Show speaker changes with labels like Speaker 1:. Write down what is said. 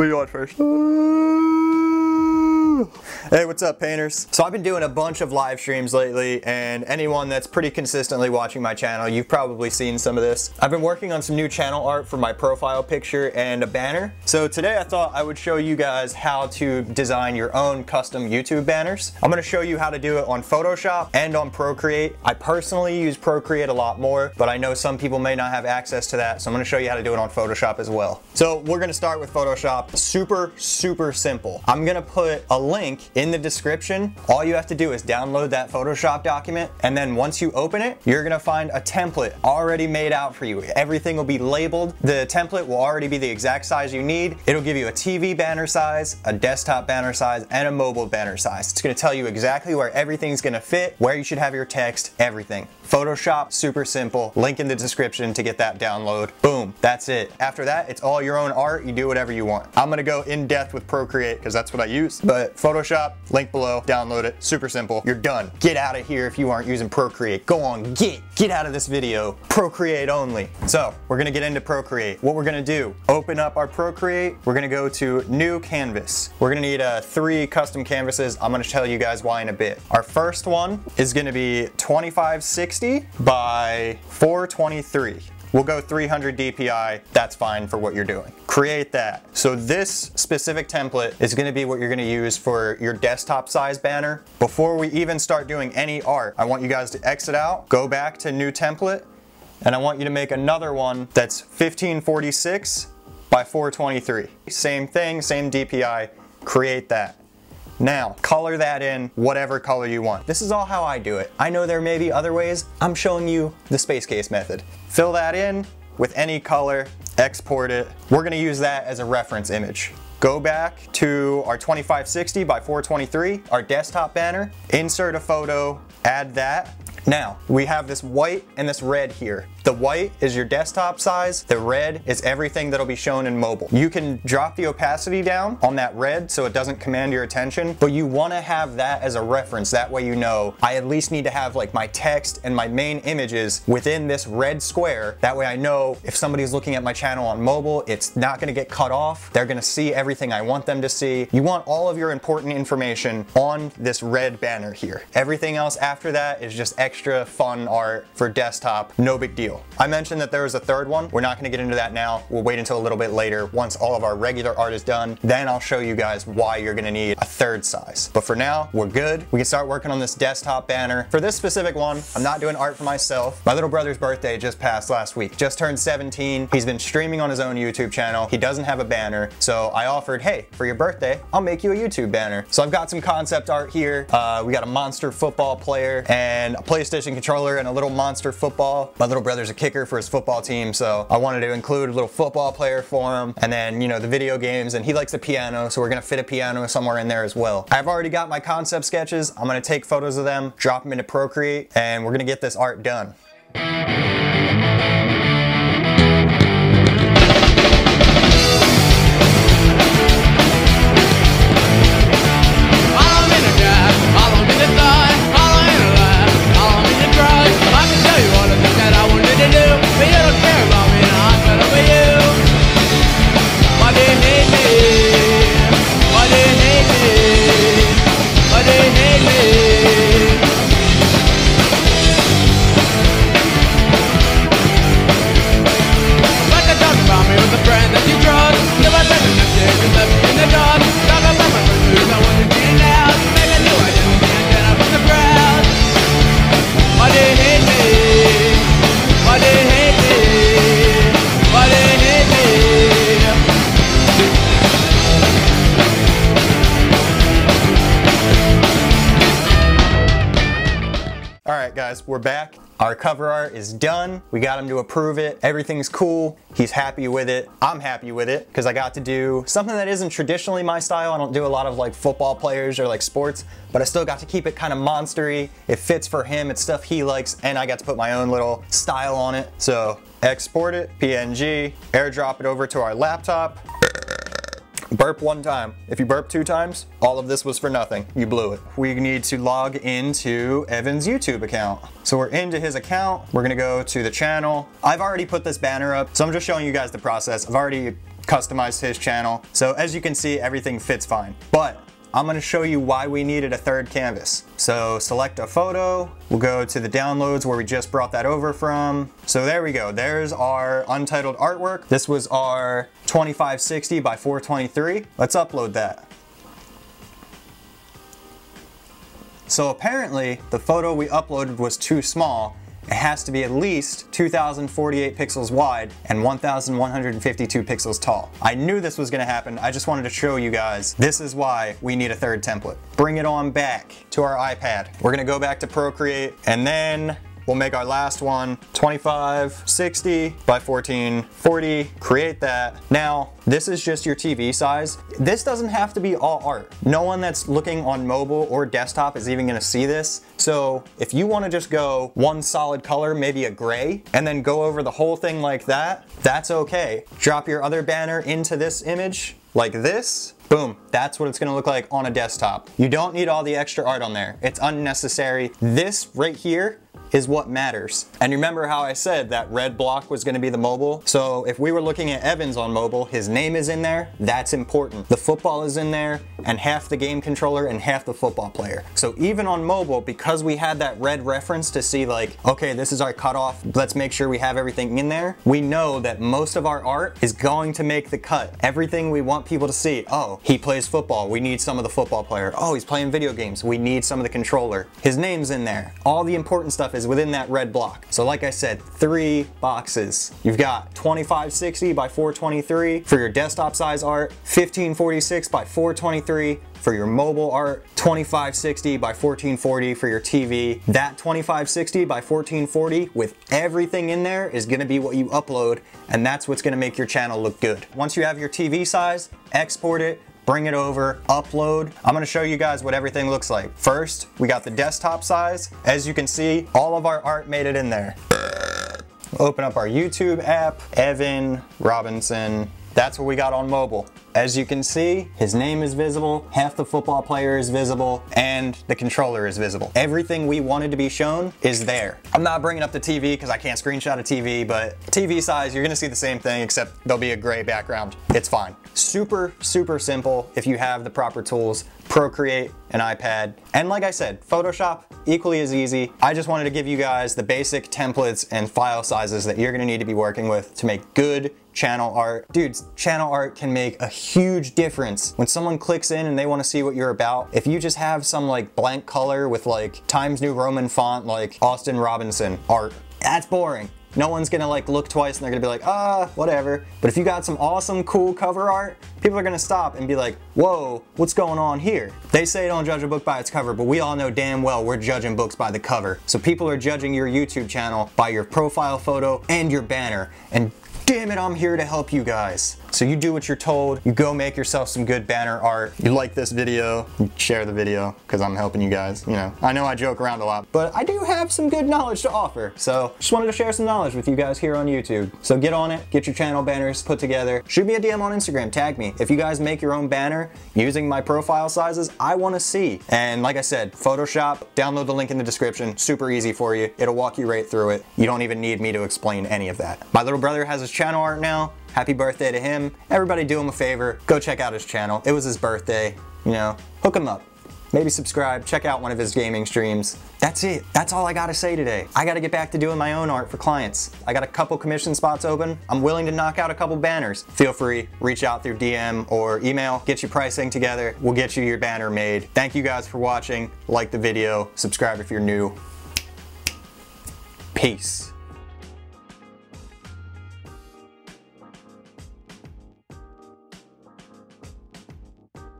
Speaker 1: me yawn first. Hey, what's up painters? So I've been doing a bunch of live streams lately and anyone that's pretty consistently watching my channel, you've probably seen some of this. I've been working on some new channel art for my profile picture and a banner. So today I thought I would show you guys how to design your own custom YouTube banners. I'm gonna show you how to do it on Photoshop and on Procreate. I personally use Procreate a lot more, but I know some people may not have access to that, so I'm gonna show you how to do it on Photoshop as well. So we're gonna start with Photoshop. Super, super simple. I'm gonna put a link in the description, all you have to do is download that Photoshop document and then once you open it, you're gonna find a template already made out for you. Everything will be labeled. The template will already be the exact size you need. It'll give you a TV banner size, a desktop banner size, and a mobile banner size. It's gonna tell you exactly where everything's gonna fit, where you should have your text, everything. Photoshop, super simple. Link in the description to get that download. Boom, that's it. After that, it's all your own art. You do whatever you want. I'm gonna go in depth with Procreate because that's what I use. But Photoshop, link below, download it. Super simple. You're done. Get out of here if you aren't using Procreate. Go on, get, get out of this video. Procreate only. So we're gonna get into Procreate. What we're gonna do, open up our Procreate. We're gonna go to new canvas. We're gonna need uh, three custom canvases. I'm gonna tell you guys why in a bit. Our first one is gonna be 2560 by 423. We'll go 300 DPI, that's fine for what you're doing. Create that. So this specific template is gonna be what you're gonna use for your desktop size banner. Before we even start doing any art, I want you guys to exit out, go back to new template, and I want you to make another one that's 1546 by 423. Same thing, same DPI, create that. Now, color that in whatever color you want. This is all how I do it. I know there may be other ways. I'm showing you the space case method. Fill that in with any color, export it. We're gonna use that as a reference image. Go back to our 2560 by 423, our desktop banner, insert a photo, add that. Now, we have this white and this red here. The white is your desktop size, the red is everything that'll be shown in mobile. You can drop the opacity down on that red so it doesn't command your attention, but you wanna have that as a reference. That way you know I at least need to have like my text and my main images within this red square. That way I know if somebody's looking at my channel on mobile, it's not gonna get cut off. They're gonna see everything I want them to see. You want all of your important information on this red banner here. Everything else after that is just extra fun art for desktop, no big deal. I mentioned that there was a third one. We're not gonna get into that now. We'll wait until a little bit later. Once all of our regular art is done, then I'll show you guys why you're gonna need a third size. But for now, we're good. We can start working on this desktop banner. For this specific one, I'm not doing art for myself. My little brother's birthday just passed last week. Just turned 17. He's been streaming on his own YouTube channel. He doesn't have a banner. So I offered, hey, for your birthday, I'll make you a YouTube banner. So I've got some concept art here. Uh, we got a monster football player and a PlayStation controller and a little monster football. My little brother's a kicker for his football team, so I wanted to include a little football player for him, and then, you know, the video games, and he likes the piano, so we're gonna fit a piano somewhere in there as well. I've already got my concept sketches. I'm gonna take photos of them, drop them into Procreate, and we're gonna get this art done. Guys, we're back. Our cover art is done. We got him to approve it. Everything's cool. He's happy with it. I'm happy with it because I got to do something that isn't traditionally my style. I don't do a lot of like football players or like sports, but I still got to keep it kind of monstery. It fits for him. It's stuff he likes and I got to put my own little style on it. So export it, PNG, airdrop it over to our laptop. Burp one time. If you burp two times, all of this was for nothing. You blew it. We need to log into Evan's YouTube account. So we're into his account. We're gonna go to the channel. I've already put this banner up, so I'm just showing you guys the process. I've already customized his channel. So as you can see, everything fits fine. But I'm gonna show you why we needed a third canvas. So select a photo, we'll go to the downloads where we just brought that over from. So there we go, there's our untitled artwork. This was our 2560 by 423. Let's upload that. So apparently the photo we uploaded was too small it has to be at least 2048 pixels wide and 1152 pixels tall. I knew this was gonna happen, I just wanted to show you guys this is why we need a third template. Bring it on back to our iPad. We're gonna go back to Procreate and then We'll make our last one 25, 60 by 14, 40, create that. Now, this is just your TV size. This doesn't have to be all art. No one that's looking on mobile or desktop is even gonna see this. So if you wanna just go one solid color, maybe a gray, and then go over the whole thing like that, that's okay. Drop your other banner into this image like this, Boom, that's what it's gonna look like on a desktop. You don't need all the extra art on there. It's unnecessary. This right here is what matters. And remember how I said that red block was gonna be the mobile? So if we were looking at Evans on mobile, his name is in there, that's important. The football is in there, and half the game controller and half the football player. So even on mobile, because we had that red reference to see like, okay, this is our cutoff, let's make sure we have everything in there, we know that most of our art is going to make the cut. Everything we want people to see, oh, he plays football, we need some of the football player. Oh, he's playing video games, we need some of the controller. His name's in there. All the important stuff is within that red block. So like I said, three boxes. You've got 2560 by 423 for your desktop size art, 1546 by 423 for your mobile art, 2560 by 1440 for your TV. That 2560 by 1440 with everything in there is gonna be what you upload and that's what's gonna make your channel look good. Once you have your TV size, export it, bring it over, upload. I'm gonna show you guys what everything looks like. First, we got the desktop size. As you can see, all of our art made it in there. Open up our YouTube app, Evan Robinson. That's what we got on mobile. As you can see, his name is visible, half the football player is visible, and the controller is visible. Everything we wanted to be shown is there. I'm not bringing up the TV because I can't screenshot a TV, but TV size, you're gonna see the same thing except there'll be a gray background. It's fine. Super, super simple if you have the proper tools. Procreate, an iPad, and like I said, Photoshop, equally as easy. I just wanted to give you guys the basic templates and file sizes that you're gonna need to be working with to make good channel art. Dudes, channel art can make a huge difference. When someone clicks in and they wanna see what you're about, if you just have some like blank color with like Times New Roman font like Austin Robinson art, that's boring. No one's gonna like look twice and they're gonna be like, ah, whatever. But if you got some awesome, cool cover art, people are gonna stop and be like, whoa, what's going on here? They say don't judge a book by its cover, but we all know damn well we're judging books by the cover. So people are judging your YouTube channel by your profile photo and your banner. And damn it, I'm here to help you guys. So you do what you're told, you go make yourself some good banner art, you like this video, you share the video, because I'm helping you guys, you know. I know I joke around a lot, but I do have some good knowledge to offer, so just wanted to share some knowledge with you guys here on YouTube. So get on it, get your channel banners put together, shoot me a DM on Instagram, tag me. If you guys make your own banner using my profile sizes, I want to see. And like I said, Photoshop, download the link in the description, super easy for you. It'll walk you right through it. You don't even need me to explain any of that. My little brother has his channel art now. Happy birthday to him. Everybody do him a favor. Go check out his channel. It was his birthday. You know, hook him up. Maybe subscribe, check out one of his gaming streams. That's it. That's all I gotta say today. I gotta get back to doing my own art for clients. I got a couple commission spots open. I'm willing to knock out a couple banners. Feel free, reach out through DM or email, get your pricing together. We'll get you your banner made. Thank you guys for watching. Like the video, subscribe if you're new. Peace.